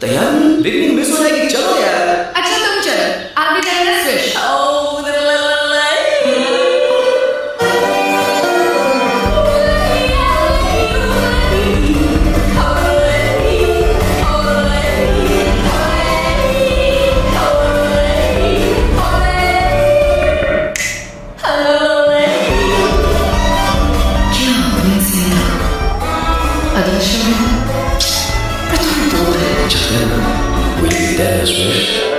तैयार beginning miss हो जाएगी। चलो यार। अच्छा तुम चलो। there in a swish. अगला शो मैं थोड़ा दूर है चलते हैं